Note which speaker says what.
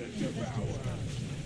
Speaker 1: Objective power.